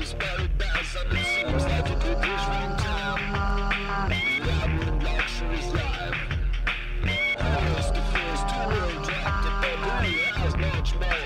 Cause battered bass it seems like a good different time. Loud and luxury's life First the first, two world dropped a bubble, house much more